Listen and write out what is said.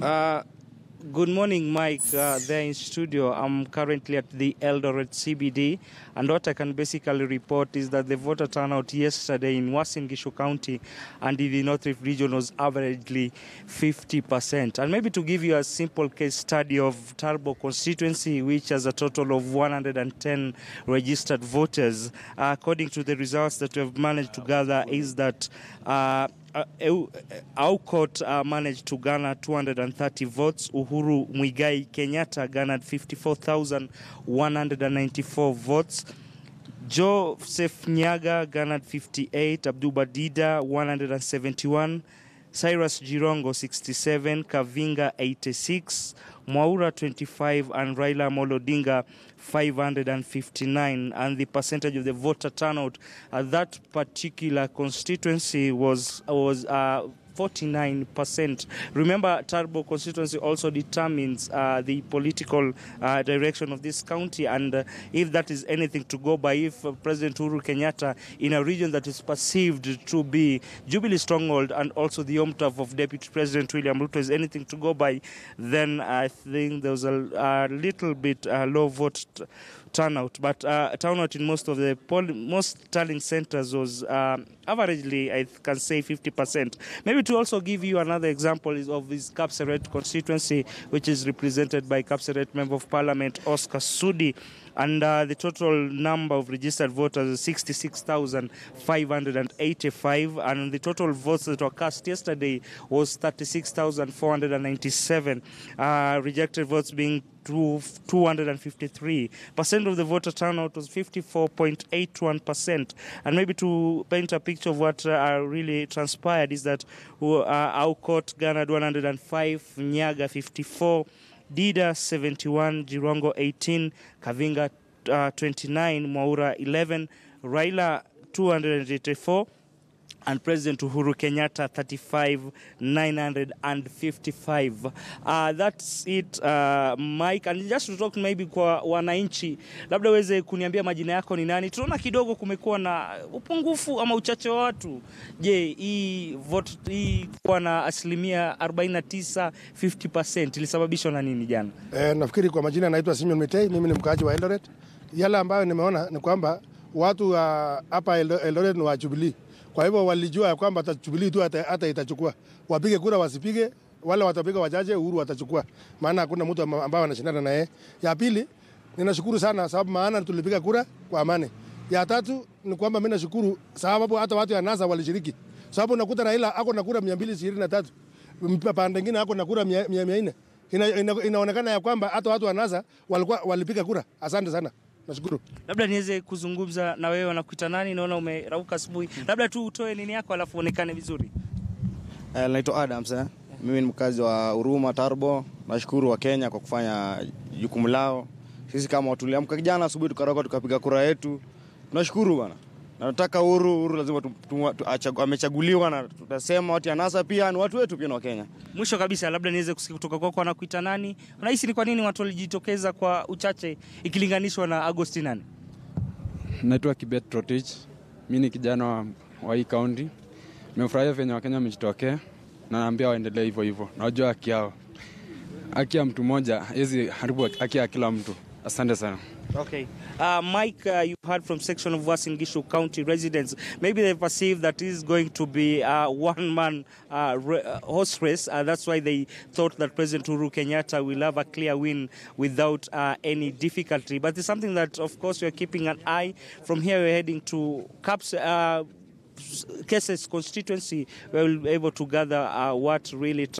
Uh, good morning, Mike. Uh, there in studio. I'm currently at the Eldoret CBD, and what I can basically report is that the voter turnout yesterday in Uasin Gishu County and in the North Rift region was averagely 50%. And maybe to give you a simple case study of Turbo constituency, which has a total of 110 registered voters, uh, according to the results that we have managed to gather, is that. Uh, Aukot uh, managed to garner 230 votes. Uhuru Muigai Kenyatta garnered 54,194 votes. Joseph Nyagah garnered 58. Abduba Dida 171. Cyrus Jirongo 67, Kavinga 86, Mwaura 25, and Raila Amolo Odinga 559. And the percentage of the voter turnout at that particular constituency was was uh, 49%. Remember, Turbo constituency also determines uh, the political uh, direction of this county, and uh, if that is anything to go by, if uh, President Uhuru Kenyatta, in a region that is perceived to be Jubilee stronghold and also the home turf of Deputy President William Ruto, is anything to go by, then I think there was a, a little bit uh, low vote turnout. But uh, turnout in most of the poll- most tallying centers was um, averagely, I can say, 50%. Maybe to also give you another example is of this Kapseret constituency, which is represented by Kapseret Member of Parliament Oscar Sudi. And uh, the total number of registered voters is 66,585. And the total votes that were cast yesterday was 36,497. Uh, rejected votes being 253. Percent of the voter turnout was 54.81%. And maybe to paint a picture of what uh, really transpired is that uh, Aukot garnered 105, Nyagah 54, Dida 71, Jirongo 18, Kavinga uh, 29, Mwaura 11, Raila 284 and President Uhuru Kenyatta 35955. Uh, that's it uh, Mike, and just to talk maybe kwa wananchi, labda uweze kuniambia majina yako ni nani? Tunaona kidogo kumekuwa na upungufu ama uchache wa watu. Je, hii vote hii kuwa na asilimia 49 50% ilisababishwa na nini jana? Eh, nafikiri kwa majina naitwa Simeon Mitei, mimi ni mkaaji wa Eldoret. Yale ambayo nimeona ni kwamba watu hapa uh, Eldoret ni wa Jubilee kwa hivyo walijua ya kwamba Jubilee tu hata, itachukua. Wapige kura wasipige, wale watapiga wachache, Uhuru watachukua, maana hakuna mtu ambaye anashindana naye. Ya pili, ninashukuru sana sababu maana tulipiga kura kwa amani. Ya tatu ni kwamba mimi nashukuru sababu hata watu ya NASA walishiriki, sababu nakuta Raila ako na kura 223 pande nyingine ako na kura 400 ina, ina, inaonekana ya kwamba hata watu wa NASA walikuwa walipiga kura. Asante sana. Nashukuru. Labda niweze kuzungumza na wewe, wanakuita nani? Naona umerauka asubuhi, labda tu utoe nini yako alafu uonekane vizuri. Uh, naitwa Adams eh. Mimi ni mkazi wa Huruma Tarbo. Nashukuru wa Kenya kwa kufanya jukumu lao. Sisi kama tuliamka jana asubuhi tukaroka tukapiga kura yetu, tunashukuru bwana. Na nataka Uhuru, Uhuru lazima amechaguliwa, na tutasema watu ya NASA pia ni watu wetu pia na Wakenya. Mwisho kabisa, labda niweze kusikia kutoka kwako, anakuita nani? Unahisi ni kwa nini watu walijitokeza kwa uchache ikilinganishwa na Agosti nane? Naitwa Kibet Rotich, mi ni kijana wa, wa hii kaunti. Nimefurahia venye Wakenya wamejitokea na naambia waendelee hivyo hivyo, nawajua haki yao. Haki ya mtu mmoja hezi haribu haki ya kila mtu. Asante sana. Okay. Uh, Mike, uh, you heard from section of Uasin Gishu County residents. Maybe they perceive that is going to be a one-man uh, re- uh, horse race. Uh, that's why they thought that President Uhuru Kenyatta will have a clear win without uh, any difficulty. But it's something that, of course, we're keeping an eye. From here, we're heading to Caps. Kesses constituency, where we'll be able to gather what really